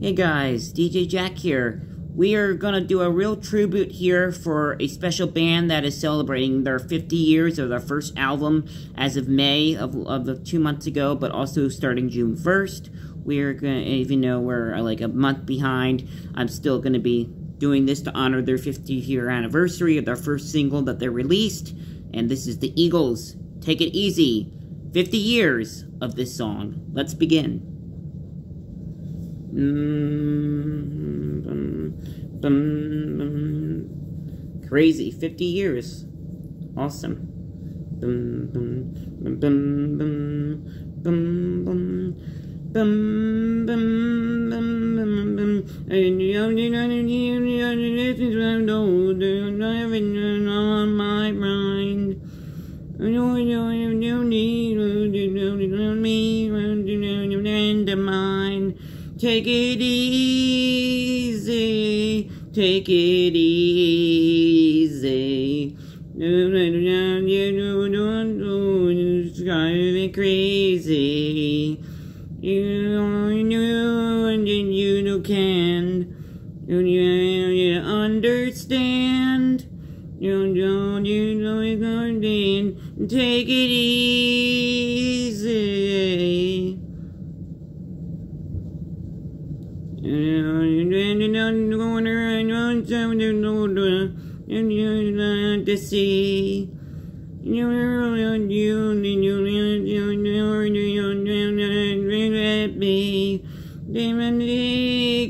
Hey guys, DJ Jack here. We are gonna do a real tribute here for a special band that is celebrating their 50 years of their first album as of May of, of the two months ago, but also starting June 1st. We're gonna, even though we're like a month behind, I'm still gonna be doing this to honor their 50 year anniversary of their first single that they released. And this is the Eagles. Take it easy. 50 years of this song. Let's begin. Mm, Crazy. 50 years. Awesome. on my mind. mine. Take it easy, take it easy. It's driving me crazy. You know, you know, and you can. You understand. You don't, you know, it's going Take it easy. And you like to see. Demon diggity,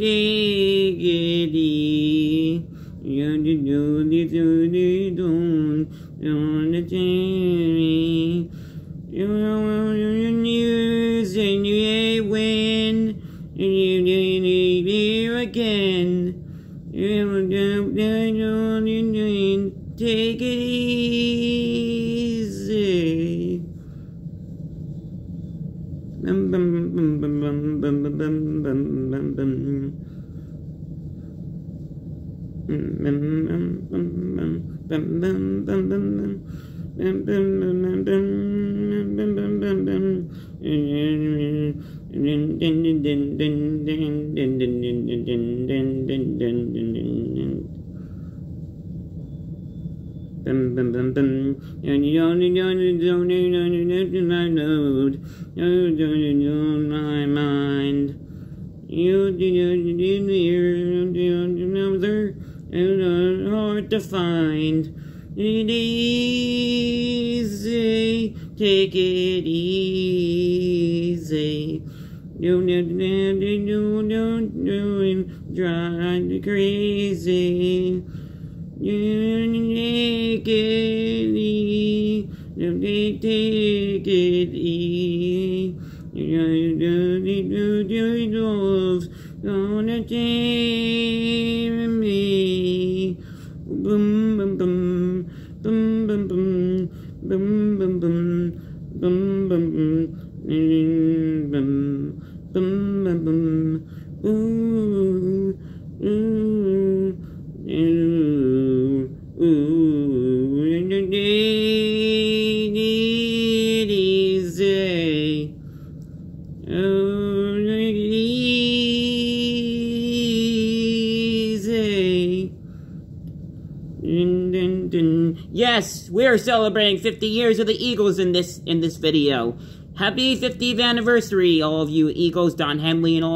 diggity. You do the do the don't on the journey. You and you and you need here again. You don't take it easy. Bum bum bum bum bum bum bum bum bum bum bum. Bum bum bum bum, and you only gonna donate on your my load. You don't know my mind. You didn't hear, you don't know there, and hard to find. It easy, take it easy. Drive you crazy. You're naked. You take it easy. You do do do do doors. Gonna tame me. Boom, boom, boom. Boom, boom, boom. Boom. Yes, we're celebrating 50 years of the Eagles in this in this video. Happy 50th anniversary, all of you Eagles, Don Henley and all.